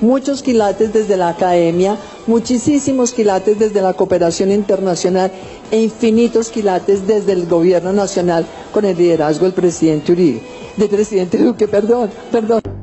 muchos quilates desde la academia, muchísimos quilates desde la cooperación internacional e infinitos quilates desde el gobierno nacional con el liderazgo del presidente Uribe, del presidente Duque, perdón, perdón.